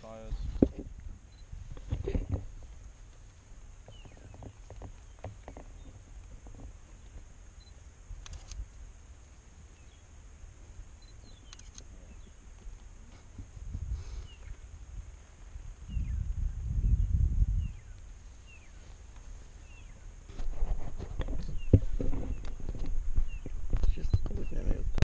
Tires.